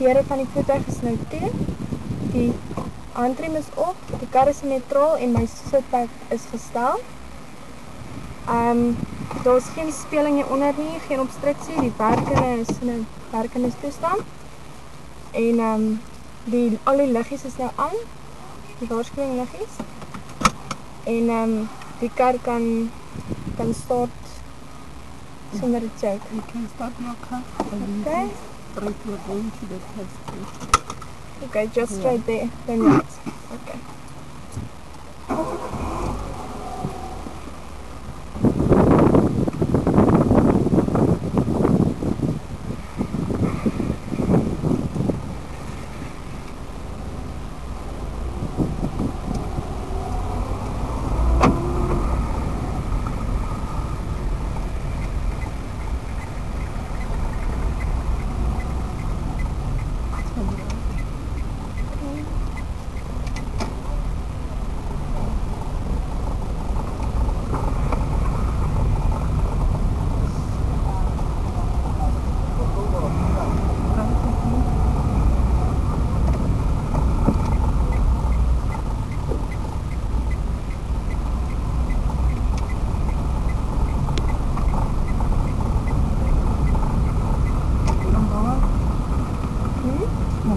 deure van die voertuig is nou toe. Die handrem is op, die kar is neutraal en my sitplek is gestel. Ehm um, daar's geen speling hieronder nie, geen obstruksie, die werkende is in 'n werkende toestand. En ehm um, die al die liggies is nou aan. Die waarskuwing liggies. En ehm um, die kar kan kan start sonder 'n choke. You can start and Okay. Straight you're going to the test. Okay, just right there. Then right. Okay.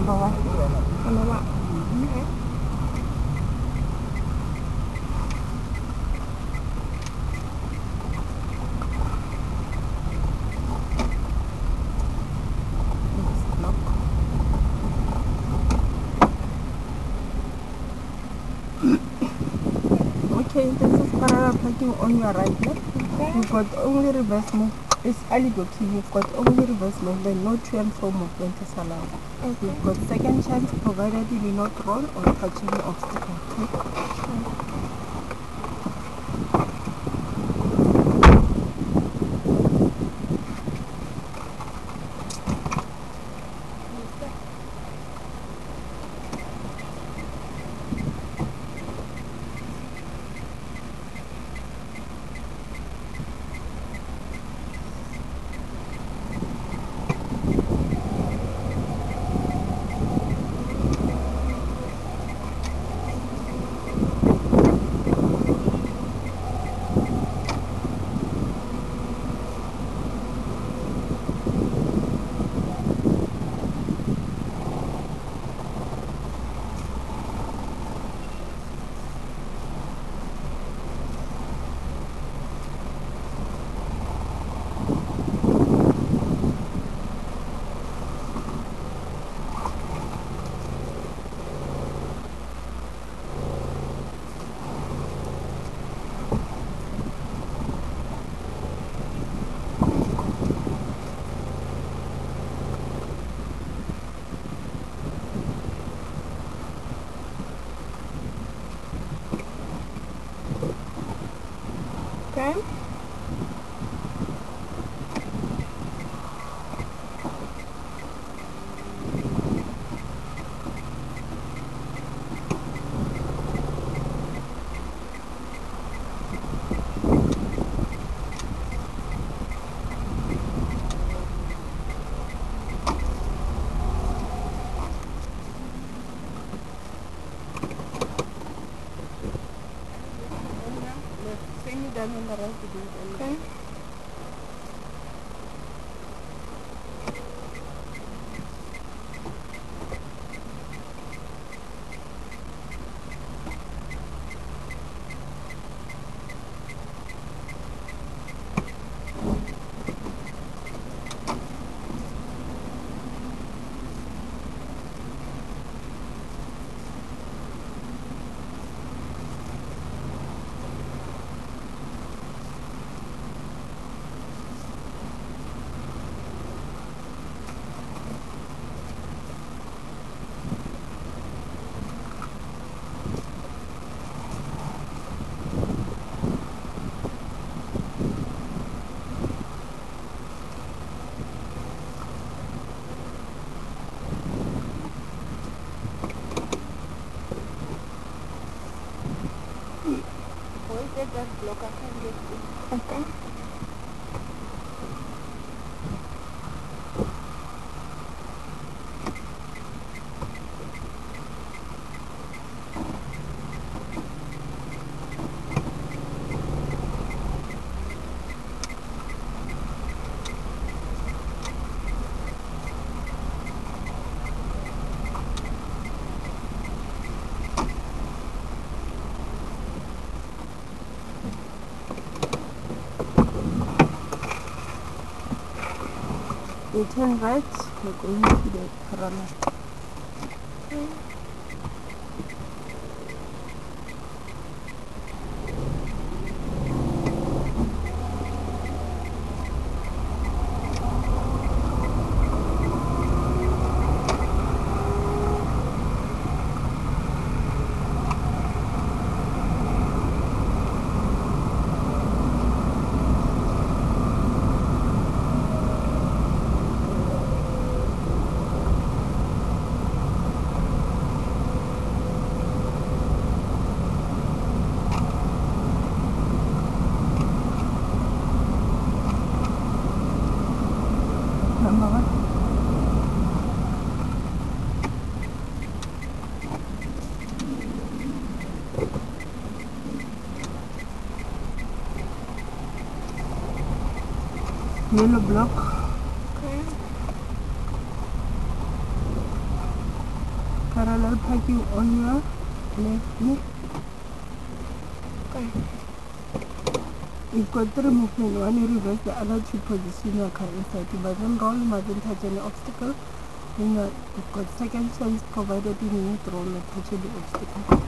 bawah membawa Okay, this is parallel packing on your right leg. Okay. You got only reverse move. It's aligoty. You've got only reverse movement, no fro movement is allowed. Okay. You've got second chance provided you do not roll or touch any obstacle. Okay? Okay. namin compras locas Եթե հայց, հեկոյին իրեք հրանար։ Yellow block. Okay. Parallel parking on your left. Okay. You've got three movement. One, you reverse the other two position your car inside. But then roll, you mustn't touch any obstacle. Then you've got second chance provided you need roll not touch any obstacle.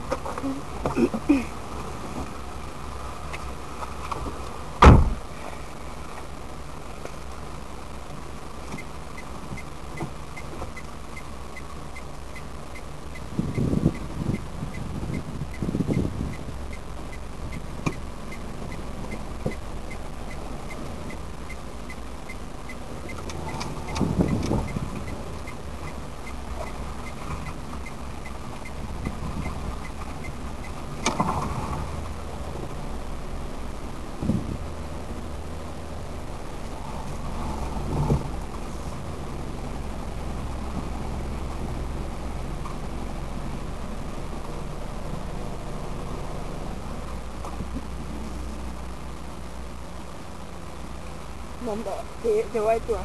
Number, the, the white one.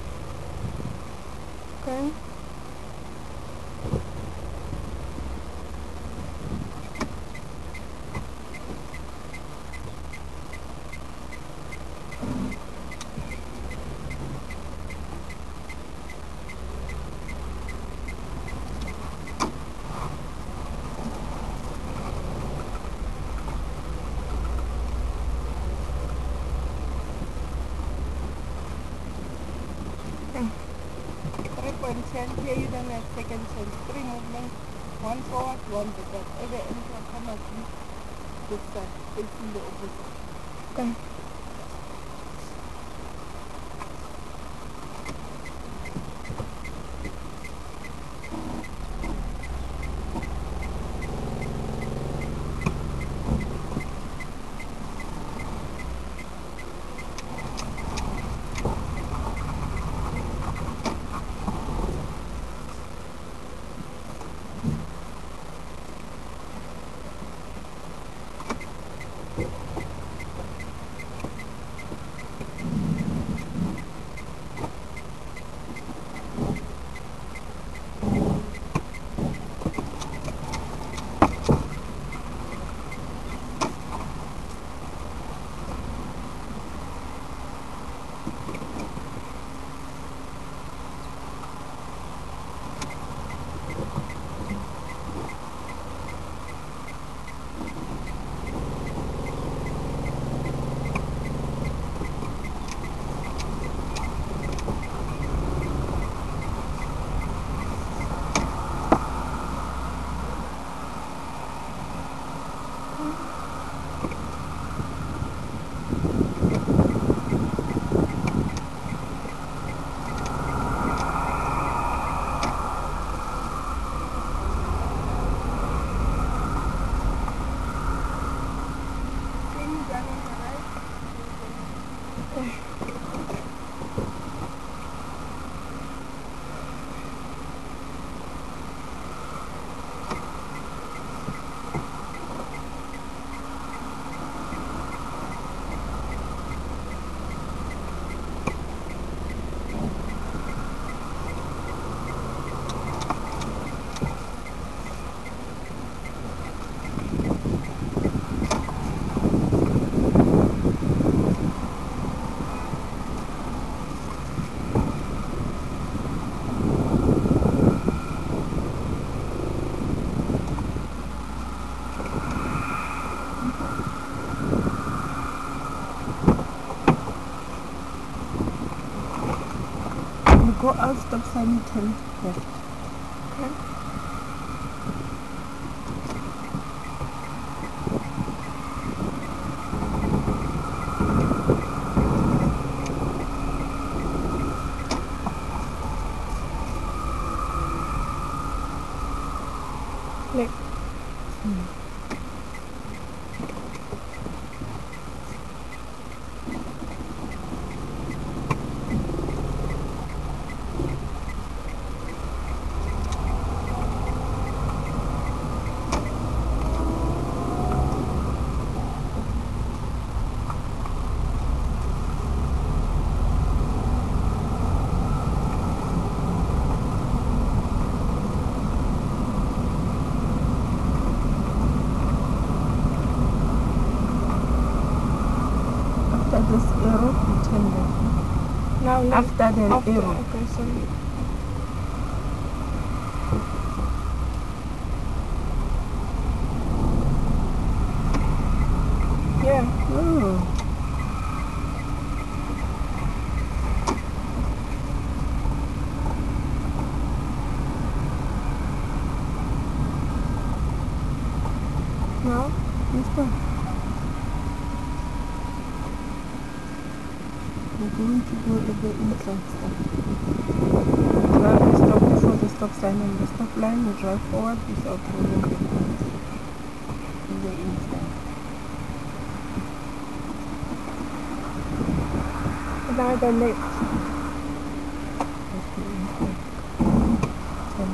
Okay. Chance, here you don't have second chance. Three movements, one forward, one backward. Every end will come you this side, facing the opposite. Okay. Yeah. Go out, stop sign, turn left. Okay. Left. After this arrow, you turn left. Now the Okay, sorry. Yeah. Oh. Now. Yes, sir. We're going to go at the inside stop. Drive the stop before the stop sign and the stop line. You drive forward without rolling backwards. In the inside. Now the left. That's the inside. Turn.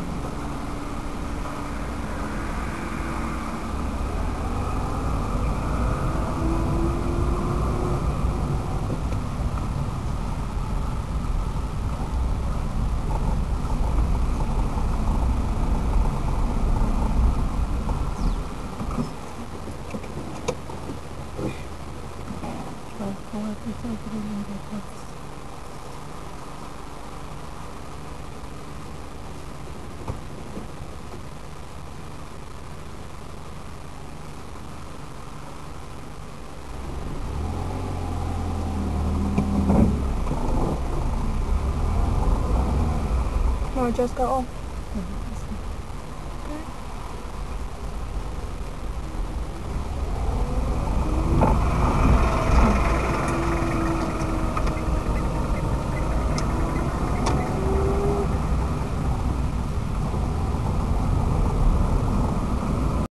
Drive forward without rolling backwards. No, just go on.